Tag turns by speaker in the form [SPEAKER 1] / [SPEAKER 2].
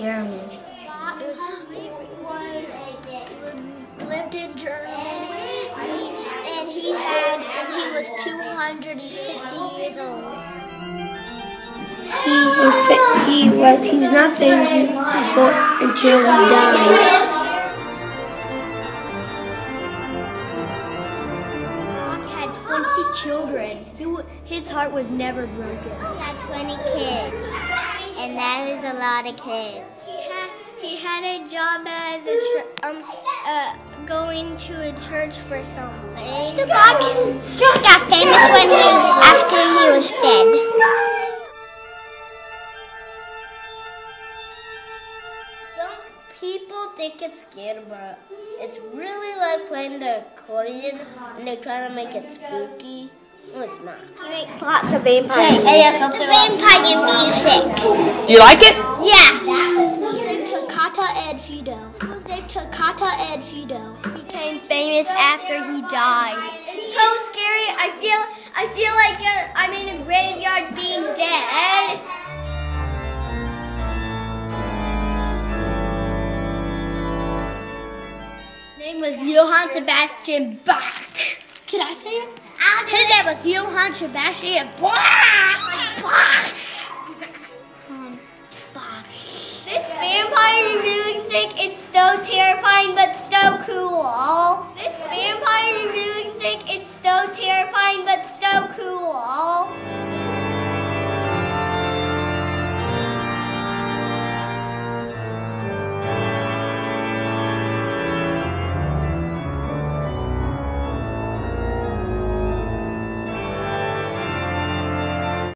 [SPEAKER 1] lived in
[SPEAKER 2] was lived in Germany, and he had and he was 260 years old.
[SPEAKER 3] He was fa- he was he was not famous before until he died.
[SPEAKER 2] He had 20 children. He w- his heart was never broken.
[SPEAKER 1] He had 20 kids, and that is a lot of kids.
[SPEAKER 2] He had he had a job as a tr- um uh going to a church for something.
[SPEAKER 1] He got famous when he after he was dead.
[SPEAKER 4] Some people think it's scary, but it's really like playing the accordion and they're trying to make it spooky. No, it's not.
[SPEAKER 2] He makes lots of vampire.
[SPEAKER 4] Hey, hey,
[SPEAKER 1] The vampire music.
[SPEAKER 5] Do you like it?
[SPEAKER 1] Yeah.
[SPEAKER 2] He was named Takata Ed Fido. He was named Takata Ed Fido. He became famous after he died. It's so scary. I feel I feel like uh, I'm in a graveyard being dead. name was Johann Sebastian Bach. Can I say it? His name was Johann Sebastian Bach. Um, Bach. This vampire music is so terrifying but.